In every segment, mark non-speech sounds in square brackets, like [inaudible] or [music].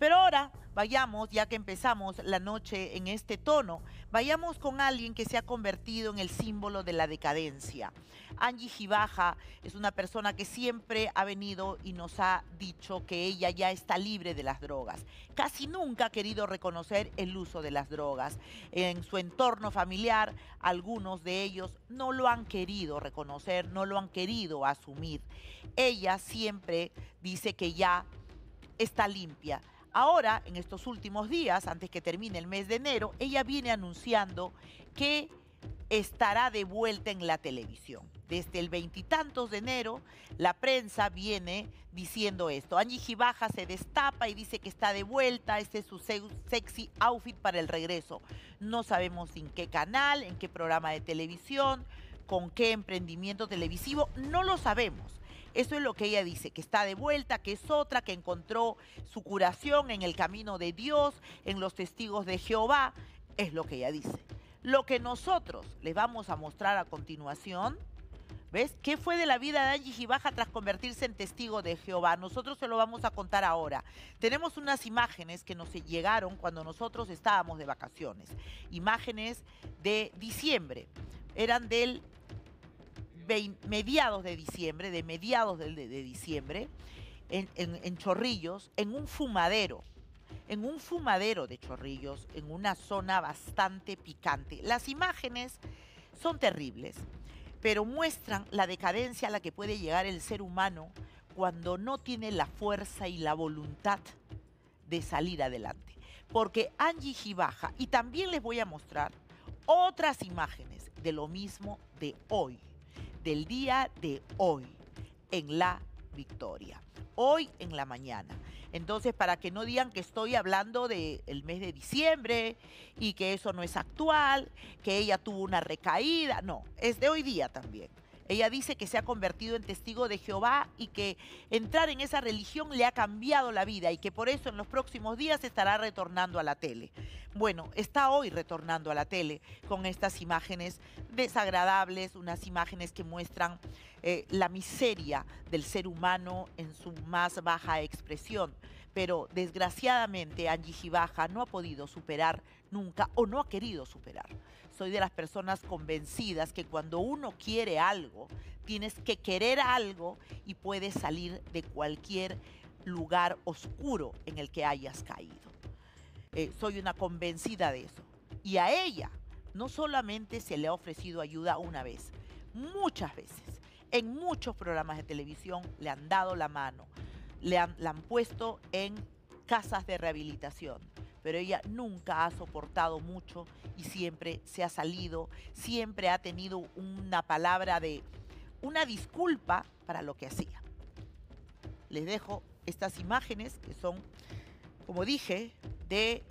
Pero ahora vayamos, ya que empezamos la noche en este tono, vayamos con alguien que se ha convertido en el símbolo de la decadencia. Angie Gibaja es una persona que siempre ha venido y nos ha dicho que ella ya está libre de las drogas. Casi nunca ha querido reconocer el uso de las drogas. En su entorno familiar, algunos de ellos no lo han querido reconocer, no lo han querido asumir. Ella siempre dice que ya está limpia Ahora, en estos últimos días, antes que termine el mes de enero, ella viene anunciando que estará de vuelta en la televisión. Desde el veintitantos de enero, la prensa viene diciendo esto. Angie Gibaja se destapa y dice que está de vuelta. Este es su sexy outfit para el regreso. No sabemos en qué canal, en qué programa de televisión, con qué emprendimiento televisivo. No lo sabemos. Eso es lo que ella dice, que está de vuelta, que es otra, que encontró su curación en el camino de Dios, en los testigos de Jehová. Es lo que ella dice. Lo que nosotros les vamos a mostrar a continuación, ¿ves? ¿Qué fue de la vida de Angie Gibaja tras convertirse en testigo de Jehová? Nosotros se lo vamos a contar ahora. Tenemos unas imágenes que nos llegaron cuando nosotros estábamos de vacaciones. Imágenes de diciembre. Eran del mediados de diciembre, de mediados de, diciembre, en, Chorrillos, en un fumadero, en un fumadero de Chorrillos, en una zona bastante picante. Las imágenes son terribles, pero muestran la decadencia a la que puede llegar el ser humano cuando no tiene la fuerza y la voluntad de salir adelante. Porque Angie Gibaja, y también les voy a mostrar otras imágenes de lo mismo de hoy del día de hoy en la victoria. Hoy en la mañana. Entonces, para que no digan que estoy hablando del mes de diciembre y que eso no es actual, que ella tuvo una recaída, no, es de hoy día también. Ella dice que se ha convertido en testigo de Jehová y que entrar en esa religión le ha cambiado la vida y que por eso en los próximos días estará retornando a la tele. Bueno, está hoy retornando a la tele con estas imágenes desagradables, unas imágenes que muestran eh, la miseria del ser humano en su más baja expresión. Pero desgraciadamente Angie Gibaja no ha podido superar nunca o no ha querido superar soy de las personas convencidas que cuando uno quiere algo, tienes que querer algo y puedes salir de cualquier lugar oscuro en el que hayas caído. Eh, soy una convencida de eso. Y a ella no solamente se le ha ofrecido ayuda una vez, muchas veces, en muchos programas de televisión le han dado la mano, le han, la han puesto en casas de rehabilitación pero ella nunca ha soportado mucho y siempre se ha salido, siempre ha tenido una palabra de, una disculpa para lo que hacía. Les dejo estas imágenes que son, como dije, de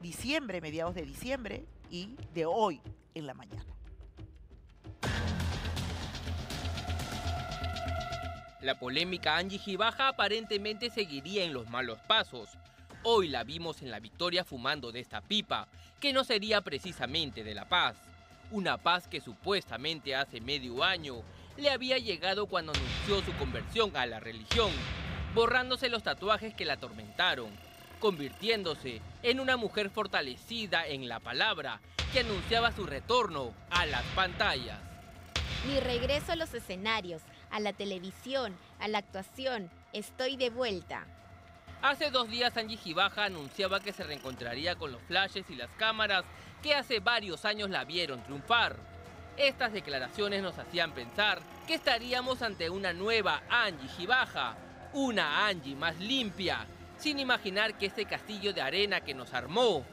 diciembre, mediados de diciembre y de hoy en la mañana. La polémica Angie Gibaja aparentemente seguiría en los malos pasos, Hoy la vimos en la victoria fumando de esta pipa, que no sería precisamente de la paz. Una paz que supuestamente hace medio año le había llegado cuando anunció su conversión a la religión, borrándose los tatuajes que la atormentaron, convirtiéndose en una mujer fortalecida en la palabra que anunciaba su retorno a las pantallas. Mi regreso a los escenarios, a la televisión, a la actuación, estoy de vuelta. Hace dos días Angie Gibaja anunciaba que se reencontraría con los flashes y las cámaras que hace varios años la vieron triunfar. Estas declaraciones nos hacían pensar que estaríamos ante una nueva Angie Gibaja, una Angie más limpia, sin imaginar que este castillo de arena que nos armó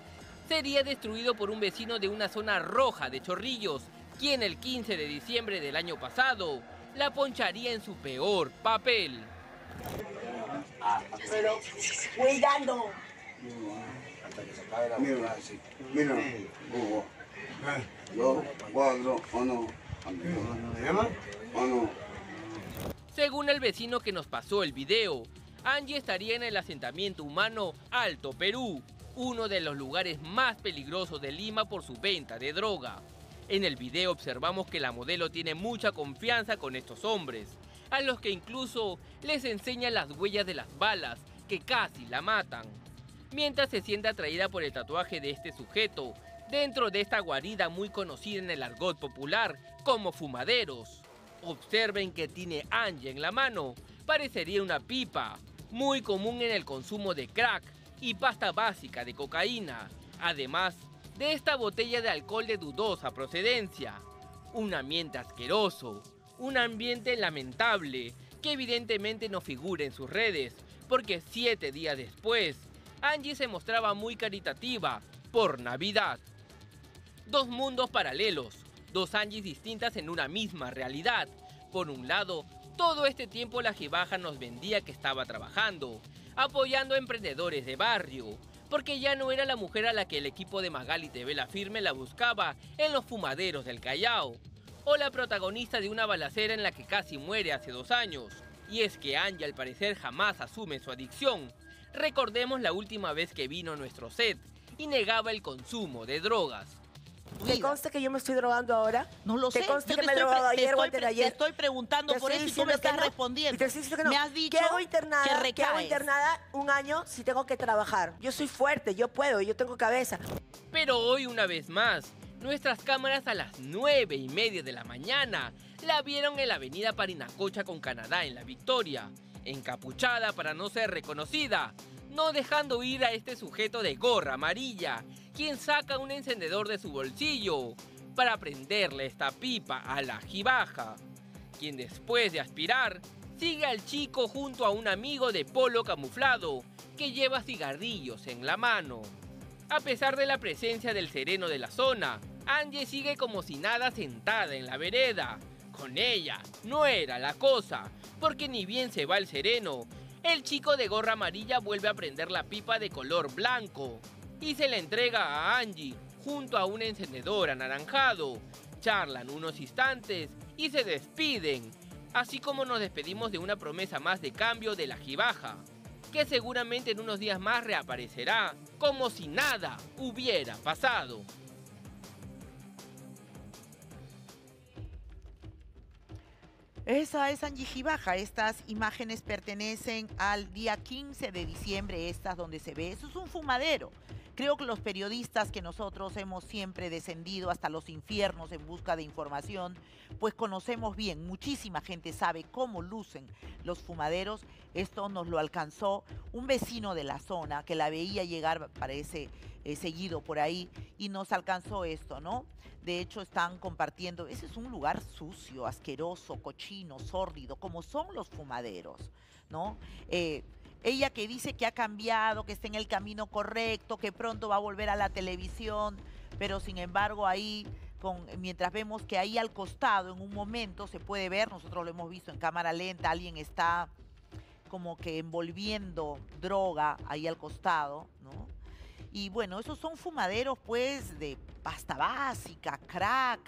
sería destruido por un vecino de una zona roja de Chorrillos, quien el 15 de diciembre del año pasado la poncharía en su peor papel. Pero cuidando. Mira, Según el vecino que nos pasó el video, Angie estaría en el asentamiento humano Alto Perú, uno de los lugares más peligrosos de Lima por su venta de droga. En el video observamos que la modelo tiene mucha confianza con estos hombres, a los que incluso les enseña las huellas de las balas que casi la matan. Mientras se siente atraída por el tatuaje de este sujeto, dentro de esta guarida muy conocida en el argot popular como fumaderos. Observen que tiene Angie en la mano, parecería una pipa, muy común en el consumo de crack y pasta básica de cocaína, además de esta botella de alcohol de dudosa procedencia. Un ambiente asqueroso, un ambiente lamentable que evidentemente no figura en sus redes, porque siete días después, Angie se mostraba muy caritativa por Navidad. Dos mundos paralelos, dos Angies distintas en una misma realidad. Por un lado, todo este tiempo la Jibaja nos vendía que estaba trabajando, apoyando a emprendedores de barrio, porque ya no era la mujer a la que el equipo de Magali TV La Firme la buscaba en los fumaderos del Callao, o la protagonista de una balacera en la que casi muere hace dos años. Y es que Angie al parecer jamás asume su adicción. Recordemos la última vez que vino a nuestro set y negaba el consumo de drogas. ¿Te consta que yo me estoy drogando ahora? No lo ¿Te sé. consta Yo que te me he estoy drogado te ayer o antes de ayer? Te estoy preguntando Te por estoy eso y tú me que estás no. respondiendo. Y te estoy diciendo que no. Me has dicho ¿Qué hago internada? que ¿Qué hago internada un año si tengo que trabajar? Yo soy fuerte, yo puedo, yo tengo cabeza. Pero hoy una vez más, nuestras cámaras a las 9 y media de la mañana. La vieron en la avenida Parinacocha con Canadá en La Victoria, encapuchada para no ser reconocida, no dejando ir a este sujeto de gorra amarilla, quien saca un encendedor de su bolsillo para prenderle esta pipa a la jibaja, quien después de aspirar sigue al chico junto a un amigo de polo camuflado que lleva cigarrillos en la mano. A pesar de la presencia del sereno de la zona, Angie sigue como si nada sentada en la vereda. Con ella no era la cosa, porque ni bien se va el sereno, el chico de gorra amarilla vuelve a prender la pipa de color blanco y se la entrega a Angie junto a un encendedor anaranjado. Charlan unos instantes y se despiden, así como nos despedimos de una promesa más de cambio de la jibaja que seguramente en unos días más reaparecerá como si nada hubiera pasado. Esa es Angie Gibaja. Estas imágenes pertenecen al día 15 de diciembre, estas donde se ve. Eso es un fumadero. Creo que los periodistas que nosotros hemos siempre descendido hasta los infiernos en busca de información, pues conocemos bien, muchísima gente sabe cómo lucen los fumaderos. Esto nos lo alcanzó un vecino de la zona que la veía llegar, parece, eh, seguido por ahí, y nos alcanzó esto, ¿no? De hecho, están compartiendo, ese es un lugar sucio, asqueroso, cochino, sórdido, como son los fumaderos, ¿no? Eh, ella que dice que ha cambiado, que está en el camino correcto, que pronto va a volver a la televisión, pero sin embargo ahí, mientras vemos que ahí al costado, en un momento se puede ver, nosotros lo hemos visto en cámara lenta, alguien está como que envolviendo droga ahí al costado, ¿no? Y bueno, esos son fumaderos pues de pasta básica, crack.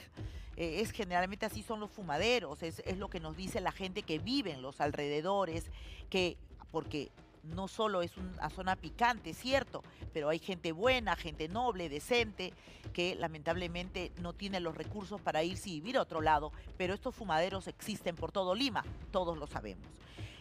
eh, es generalmente así son los fumaderos, es, es lo que nos dice la gente que vive en los alrededores, que porque no solo es una zona picante, cierto, pero hay gente buena, gente noble, decente, que lamentablemente no tiene los recursos para irse y vivir a otro lado, pero estos fumaderos existen por todo Lima, todos lo sabemos.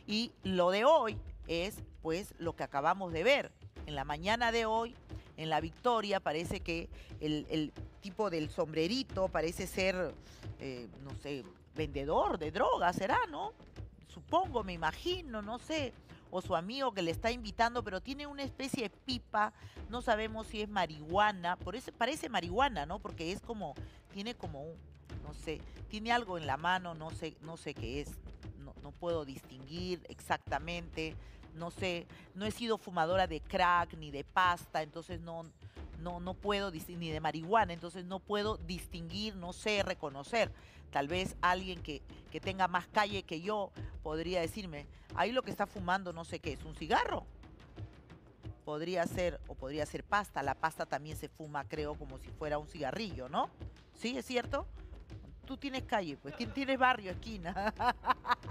Y lo de hoy es pues lo que acabamos de ver. En la mañana de hoy, en la victoria, parece que el, tipo del sombrerito parece ser, eh, no sé, vendedor de drogas, ¿será, no? Supongo, me imagino, no sé. O su amigo que le está invitando, pero tiene una especie de pipa, no sabemos si es marihuana, por eso parece marihuana, ¿no? Porque es como, tiene como un, no sé, tiene algo en la mano, no sé, no sé qué es, no, no puedo distinguir exactamente, no sé, no he sido fumadora de crack ni de pasta, entonces no, no, no puedo ni de marihuana, entonces no puedo distinguir, no sé reconocer. Tal vez alguien que, que tenga más calle que yo podría decirme, ahí lo que está fumando no sé qué, es un cigarro. Podría ser, o podría ser pasta. La pasta también se fuma, creo, como si fuera un cigarrillo, ¿no? ¿Sí? ¿Es cierto? Tú tienes calle, pues, tien- tienes barrio, esquina. [laughs]